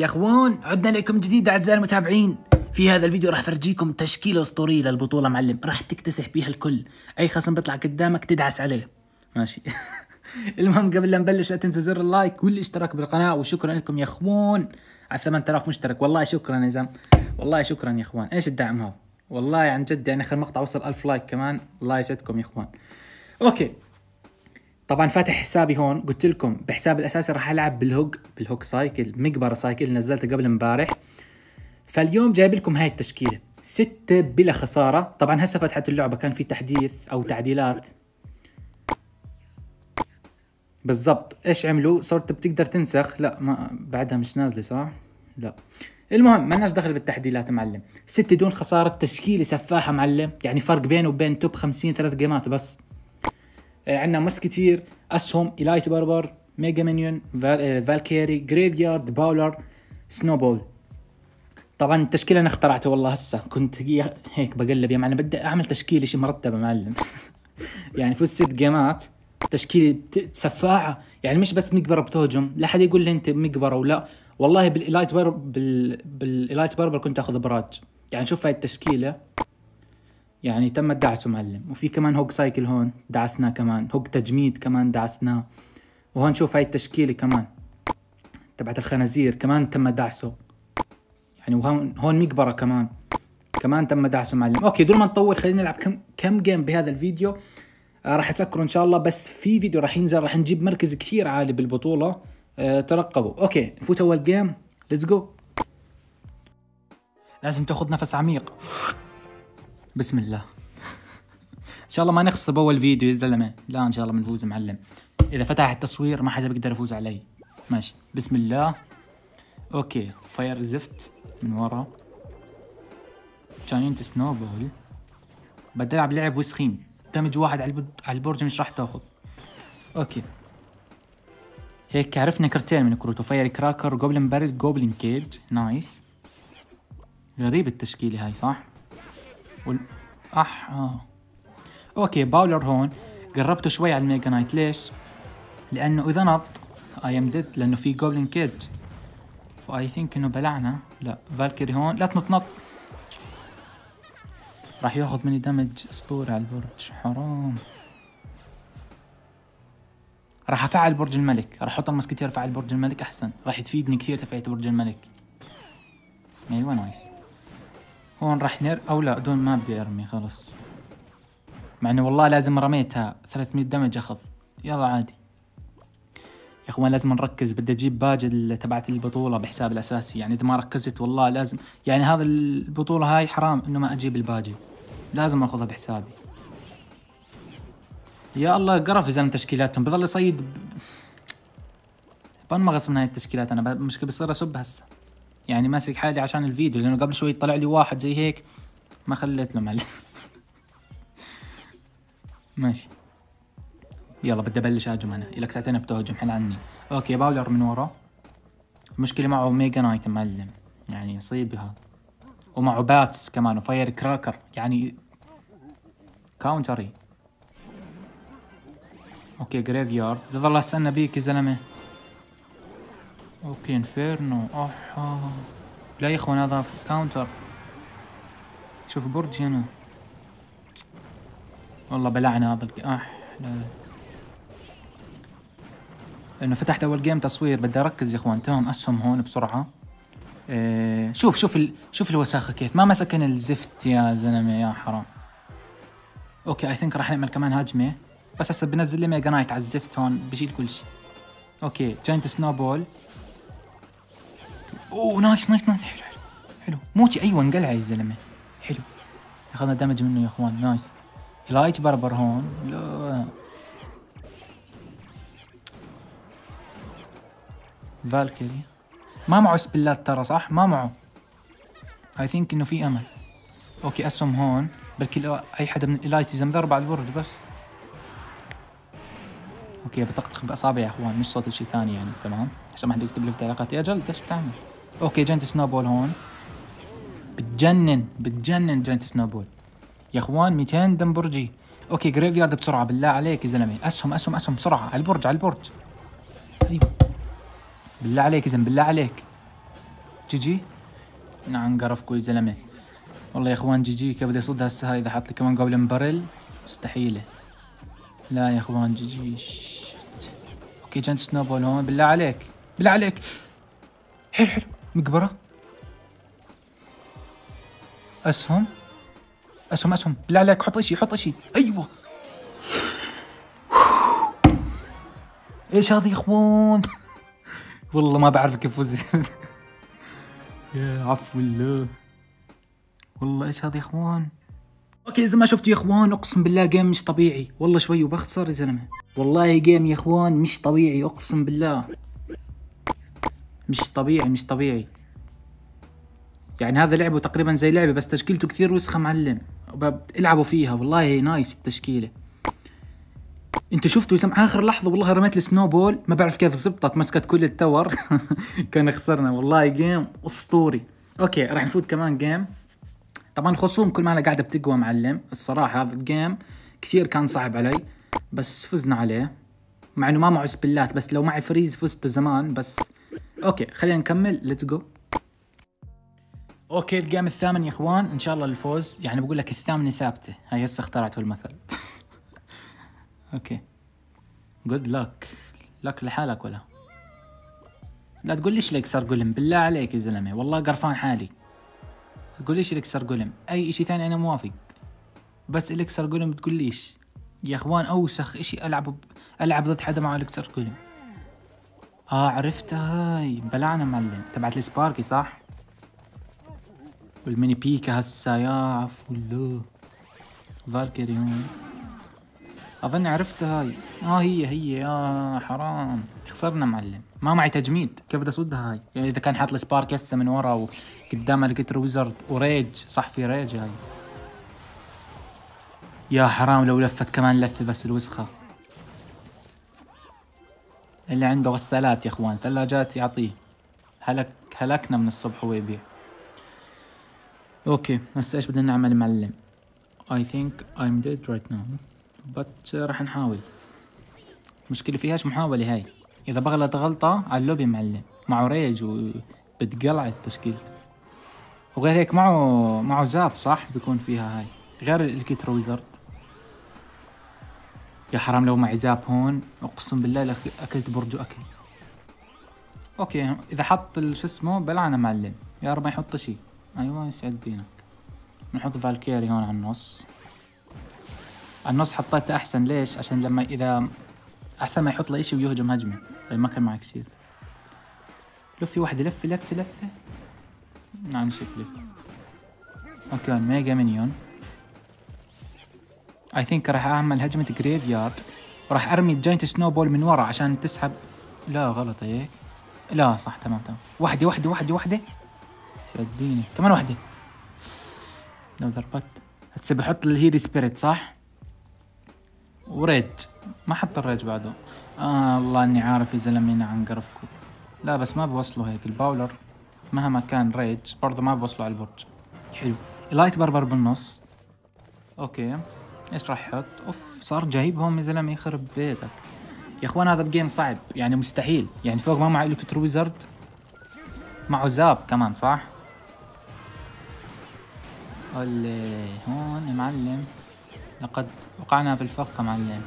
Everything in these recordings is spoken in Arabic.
يا اخوان عدنا لكم جديد أعزائي المتابعين. في هذا الفيديو راح أفرجيكم تشكيلة أسطورية للبطولة معلم. راح تكتسح بيها الكل. أي خصم بيطلع قدامك تدعس عليه. ماشي. المهم قبل لا نبلش لا تنسى زر ال like والاشتراك بالقناة وشكرا لكم يا اخوان. على 8000 مشترك. والله شكرا يا زلمة. والله شكرا يا اخوان. إيش الدعم هذا؟ والله عن جد يعني آخر مقطع وصل 1000 like كمان. الله يسعدكم يا اخوان. أوكي. طبعا فاتح حسابي هون قلت لكم بحساب الاساسي راح ألعب بال hog بال hog cycle مقبرة cycle نزلته قبل امبارح. فاليوم جايب لكم هاي التشكيلة. ستة بلا خسارة. طبعا هسه فتحت اللعبة كان في تحديث أو تعديلات. بالضبط. إيش عملوا؟ صرت بتقدر تنسخ. لا ما بعدها مش نازلة صح؟ لا. المهم ما لناش دخل بالتعديلات معلم. ستة دون خسارة تشكيلة سفاحة معلم. يعني فرق بينه وبين top 50 ثلاث جيمات بس. عندنا musketeer أسهم elite بربر mega minion فال... Valkyrie graveyard bowler snowball. طبعا التشكيلة أنا اخترعتها والله هسه. كنت هيك بقلب يا معلم بدي أعمل تشكيله شيء مرتبه معلم. يعني فوز ست جيمات. تشكيله سفاحة. يعني مش بس مقبرة بتهجم. لا حد يقول لي أنت مقبرة ولا. والله بالالايت بر بال... بال elite barbar كنت آخذ براج. يعني شوف هاي التشكيلة. يعني تم دعسه معلم وفي كمان hog cycle هون دعسناه كمان هوك تجميد كمان دعسناه وهون شوف هاي التشكيلة كمان تبعت الخنازير كمان تم دعسه. يعني وهون هون مقبرة كمان. كمان تم دعسه معلم okay دون ما نطول خلينا نلعب كم كم game بهذا الفيديو. آه راح أسكره إن شاء الله بس في فيديو راح ينزل راح نجيب مركز كثير عالي بالبطولة. آه ترقبوا. okay نفوت أول game let's go لازم تاخذ نفس عميق. بسم الله. إن شاء الله ما نخسر بأول فيديو يا زلمه لا إن شاء الله بنفوز معلم. إذا فتح التصوير ما حدا بيقدر يفوز علي. ماشي. بسم الله. okay. fire زفت من ورا. giant snowball بدي ألعب لعب وسخين. damage واحد على البرج مش راح تاخذ. okay. هيك عرفنا كرتين من كروتو. firecracker goblin barrel goblin cage nice غريب التشكيلة هاي صح؟ وال... اح آه. okay bowler هون. قربته شوي على ال mega knight. ليش؟ لأنه إذا نط I'm dead لأنه في goblin cage ف I think إنه بلعنا. لا Valkyrie هون. لا تنط نط. راح ياخذ مني damage اسطوري على البرج. حرام. راح أفعل برج الملك. راح أحط ال musketeer أفعل برج الملك أحسن. راح تفيدني كثير تفعيل برج الملك. أيوه nice هون راح نر أو لا دون ما بدي أرمي خلص مع إنه والله لازم رميتها. 300 damage أخذ. يلا عادي. يا أخوان لازم نركز. بدي أجيب باج تبعت البطولة بحساب الأساسي. يعني إذا ما ركزت والله لازم يعني هذا البطولة هاي حرام إنه ما أجيب الباجي. لازم أخذها بحسابي. يا الله قرف زلمه تشكيلاتهم. بضل يصيد ب... غصب من هاي التشكيلات. أنا مش بصير أسب هسه. يعني ماسك حالي عشان الفيديو لأنه قبل شوي طلع لي واحد زي هيك ما خليت له معلم ماشي. يلا بدي أبلش أهجم أنا. لك ساعتين بتهجم حل عني. okay bowler من ورا. المشكلة معه mega knight معلم. يعني يصيب هذا. ومعه bats كمان و firecracker. يعني counter ي. okay graveyard بضل استنى بيك يا زلمة. okay inferno. اح لا يا اخوان هذا counter. شوف برج هنا. والله بلعنا هذا اح لا لأنه فتحت أول جيم تصوير. بدي أركز يا إخوان. تمام أسهم هون بسرعة. إيه شوف شوف ال... شوف الوساخة كيف. ما مسكن الزفت يا زلمة يا حرام. okay I think راح نعمل كمان هجمة. بس هسه بنزل لي mega knight على الزفت هون بشيل كل شيء. okay giant snowball oh nice nice nice. حلو حلو حلو. موتي أيوه انقلع يا زلمة. حلو. أخذنا damage منه يا أخوان. nice. elite barbar هون. لا. Valkyrie ما معه spell ات ترى صح؟ ما معه. I think إنه في أمل. okay أسهم هون. بلكي أي حدا من مضرب على البرج بس. okay بطقطق باصابعي يا أخوان مش صوت شيء ثاني يعني تمام؟ عشان ما حد يكتب لي في التعليقات يا جلد إيش بتعمل؟ okay giant snowball هون. بتجنن بتجنن giant snowball. يا إخوان 200 دم برجي okay graveyard بسرعة بالله عليك يا زلمة. أسهم أسهم أسهم بسرعة. على البرج على البرج. أيوه. بالله عليك اذا بالله عليك. GG نعم قرفكو يا زلمة. والله يا إخوان GG كيف بدي اصد هسه؟ هاي إذا حط لي كمان goblin barrel مستحيلة. لا يا إخوان GG. okay giant snowball هون. بالله عليك. بالله عليك. مقبره أسهم؟ أسهم أسهم. بالله عليك حط اشي حط اشي أيوه. إيش هذا يا أخوان؟ والله ما بعرف كيف فوز يا عفو الله. والله إيش هذا يا أخوان؟ okay إذا ما شفتوا يا أخوان أقسم بالله game مش طبيعي. والله شوي وبخسر يا زلمه والله game يا أخوان مش طبيعي أقسم بالله. مش طبيعي مش طبيعي. يعني هذا لعبه تقريبا زي لعبة بس تشكيلته كثير وسخة معلم. العبوا فيها والله nice التشكيلة. انت شفتوا يسم آخر لحظة والله رميت ال snowball. ما بعرف كيف زبطت مسكت كل ال tower. كان خسرنا والله game أسطوري. okay راح نفوت كمان game طبعا خصوم كل ما أنا قاعدة بتقوى معلم. الصراحة هذا ال game كثير كان صعب علي بس فزنا عليه. مع إنه ما معه spell ات بس لو معي freeze فزت زمان بس okay خلينا نكمل. let's go okay ال game الثامن يا اخوان. إن شاء الله الفوز. يعني بقول لك الثامنه ثابتة. هاي هسه اخترعته المثل. okay. جود لك لك لحالك ولا؟ لا تقول ليش لك صار قلم؟ بالله عليك يا زلمة. والله قرفان حالي. تقول ليش لك صار قلم؟ أي إشي ثاني أنا موافق. بس الك صار قلم بتقول ليش؟ يا اخوان أوسخ إشي العب ب... ألعب ضد حدا معه الك صار قلم. آه عرفتها هاي بلعنا معلم. تبعت السباركي صح؟ والميني بيكا هسا يا عفو الله. Valkyrie هون. اظن عرفتها هاي. آه هي هي. يا حرام. خسرنا معلم. ما معي تجميد. كيف بدي أصدها هاي؟ يعني إذا كان حاط ال Sparky هسه من ورا وقدامها لقيت wizard و rage. صح في rage هاي. يا حرام لو لفت كمان لفة بس الوسخة. اللي عنده غسالات يا إخوان ثلاجات يعطيه. هلك هلكنا من الصبح هو يبيع. okay هسه إيش بدنا نعمل معلم؟ I think I'm dead right now. But راح نحاول. مشكلة فيهاش محاولة هاي؟ إذا بغلط غلطة على اللوبي معلم. معه rage وبتقلع تشكيلته. وغير هيك معه معه Zap صح؟ بيكون فيها هاي. غير Electro Wizard. يا حرام لو معي Zap هون اقسم بالله أكلت برج أكل. okay إذا حط شو اسمه بلعنا معلم. يا رب ما يحط شي. أيوه يسعد بينك نحط Valkyrie هون على النص. النص حطيته أحسن. ليش؟ عشان لما إذا أحسن ما يحط له إشي ويهجم هجمة. طيب ما كان معي كثير. لفي واحدة لفة لفة لفة نعم شكلي. okay Mega Minion. I think راح أعمل هجمة Graveyard وراح أرمي ال Giant Snowball من ورا عشان تسحب. لا غلط هيك لا صح تمام تمام. واحدة واحدة واحدة واحدة سعديني كمان واحدة لو ضربت. هسه بحط ال Heal Spirit صح؟ و rage ما حط ال rage بعده. آه والله إني عارف يا زلمه إني عن قرفكم. لا بس ما بوصلوا هيك. ال Bowler مهما كان rage برضه ما بوصلوا على البرج. حلو. Elite بربر بالنص. okay. إيش راح يحط؟ أوف صار جايبهم يا زلمة يخرب بيتك. يا أخوان هذا ال game صعب يعني مستحيل. يعني فوق ما معه Electro Wizard معه Zap كمان صح؟ اللي هون يا معلم. لقد وقعنا في الفخ معلم.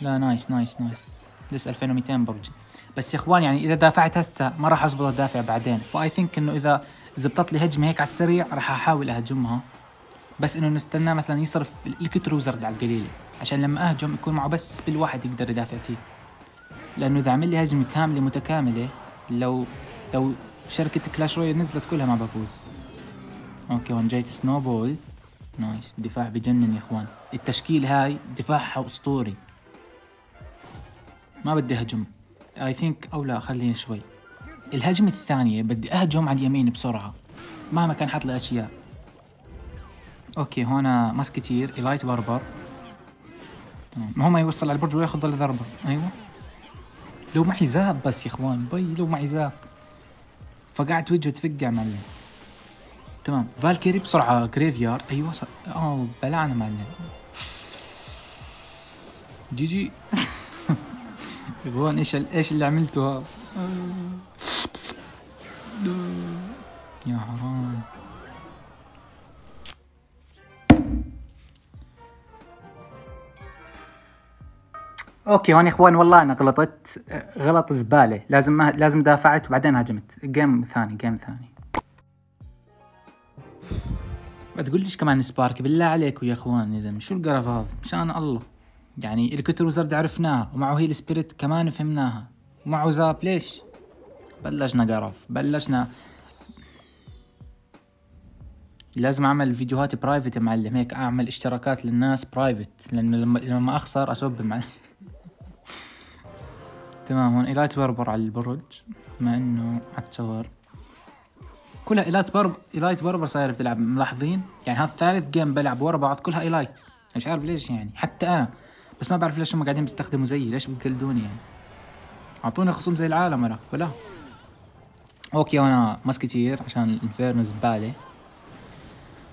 لا nice nice nice. لسه 2200 برج بس يا أخوان يعني إذا دافعت هسه ما راح اظبط ادافع بعدين. ف I think إنه إذا زبطت لي هجمة هيك على السريع راح أحاول أهجمها. بس إنه نستنى مثلا يصرف Electro Wizard على القليلة عشان لما أهجم يكون معه بس بالواحد يقدر يدافع فيه. لأنه إذا عمل لي هجمة كاملة متكاملة لو لو شركة Clash Royale نزلت كلها ما بفوز. okay هون Giant Snowball nice دفاع بجنن يا إخوان. التشكيل هاي دفاعها أسطوري. ما بدي أهجم. I think أو لا خليني شوي. الهجمة الثانية بدي أهجم على اليمين بسرعة. مهما كان حط لي أشياء. okay هون Musketeer Elite بربر تمام. هو ما يوصل على البرج وياخذ ولا ضربة. أيوه. لو معي Zap بس يا إخوان بي لو معي Zap فقعت وجهه تفقع معلم تمام. Valkyrie بسرعة Graveyard أيوه صار آه بلعنا معلم. GG. إخوان إيش إيش اللي عملته؟ هذا يا حرام. okay هون يا اخوان والله أنا غلطت غلط زبالة. لازم ما لازم دافعت وبعدين هاجمت. game ثاني game ثاني. ما تقوليش كمان Sparky؟ بالله عليكم يا اخوان يا زلمة شو القرف هذا مشان الله. يعني Electro Wizard عرفناها ومعه Heal Spirit كمان فهمناها. ومعه Zap ليش؟ بلشنا قرف بلشنا. لازم أعمل فيديوهات private يا معلم هيك أعمل اشتراكات للناس private لأنه لما أخسر اسب معلم تمام هون Elite بربر على البرج بما إنه على ال tower. كلها Elite برب Elite بربر صاير بتلعب ملاحظين؟ يعني هذا ثالث game بلعب ورا بعض كلها Elite. مش عارف ليش يعني. حتى أنا بس ما بعرف ليش هم قاعدين بيستخدموا زيي. ليش بيقلدوني يعني؟ أعطوني خصوم زي العالم ولا ولا. okay أنا Musketeer عشان ال Inferno زباله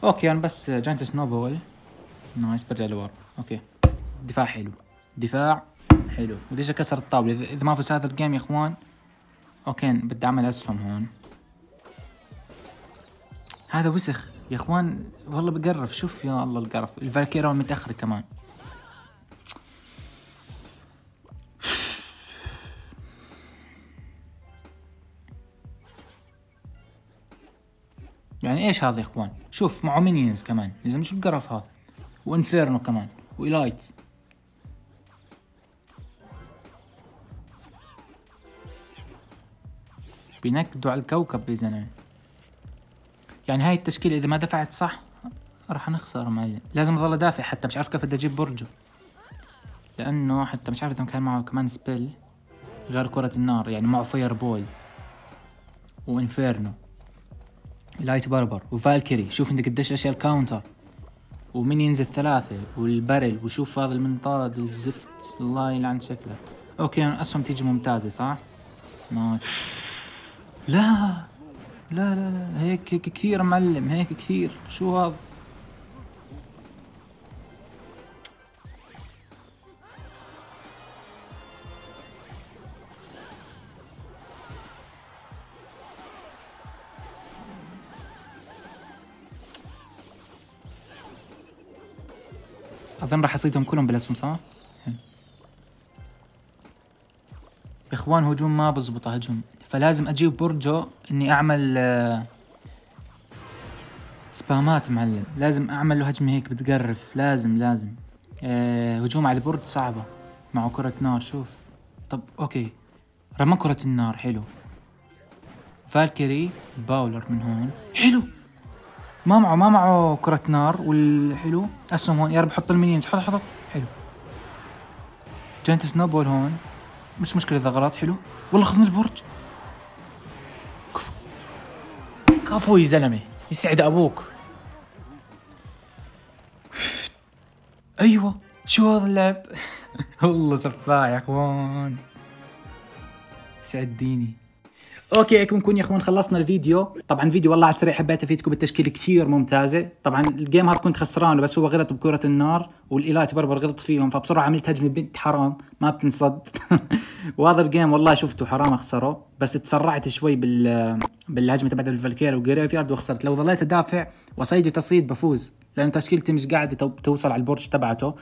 okay أنا بس Giant Snowball. nice برجع لورا. okay. دفاع حلو. دفاع. حلو. وليش كسر الطاولة اذا ما فزت هذا ال game يا إخوان okay بدي أعمل أسهم هون. هذا وسخ. يا إخوان والله بقرف. شوف يا الله القرف. ال Valkyrie هون متأخر كمان. يعني إيش هذا يا إخوان؟ شوف معه Minions كمان. إذا مش القرف هذا. و Inferno كمان. و Elite. بينكدوا على الكوكب يا زلمه يعني هاي التشكيلة إذا ما دفعت صح راح نخسر معلم لازم أظل أدافع حتى مش عارف كيف بدي أجيب برجه لأنه حتى مش عارف إذا كان معه كمان spell غير كرة النار يعني معه Fireball و Inferno. Elite بربر و Valkyrie شوف انت قديش أشياء ال counter. و Minions الثلاثة وال Barrel وشوف هذا المنطاد الزفت الله يلعن شكله. okay أسهم تيجي ممتازة صح؟ nice. لا لا لا لا هيك كثير معلم هيك كثير شو هذا أظن راح أصيدهم كلهم بالاسهم صح؟ أخوان هجوم ما بزبط هجوم. فلازم أجيب برجو إني أعمل آه، سبامات معلم. لازم أعمل له هجمة هيك بتقرف. لازم لازم. أه هجوم على البرج صعبة. معه كرة نار شوف. طب okay. رمى كرة النار حلو. Valkyrie Bowler من هون. حلو. ما معه ما معه كرة نار والحلو. أسهم هون. يا رب حط ال minions حط حط. حلو. giant snowball هون. مش مشكلة إذا غلط حلو. والله خذني البرج. كفو كفو يا زلمة. يسعد أبوك. أيوه. شو هذا اللعب؟ والله سفاح يا أخوان. يسعد ديني okay هيك بنكون يا أخوان خلصنا الفيديو. طبعا فيديو والله على السريع حبيت افيدكم بالتشكيل كثير ممتازة. طبعا ال game هذا كنت خسرانه بس هو غلط بكرة النار وال elite barbar غلط فيهم فبسرعة عملت هجمة بنت حرام ما بتنصد. وهذا ال game والله شفته حرام أخسره بس تسرعت شوي بال بالهجمة تبعت ال Valkyrie و graveyard وخسرت. لو ظليت ادافع وصيد تصيد بفوز لأنه تشكيلتي مش قاعدة توصل على البرج تبعته.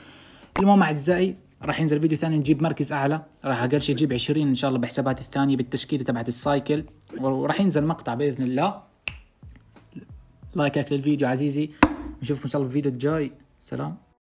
المهم أعزائي راح ينزل فيديو ثاني نجيب مركز أعلى. راح أقل شيء أجيب 20 إن شاء الله بحساباتي الثانية بالتشكيلة تبعت ال cycle. وراح ينزل مقطع بإذن الله. لايكك للفيديو عزيزي. نشوفكم إن شاء الله بالفيديو الجاي. سلام.